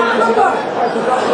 Come on, come on.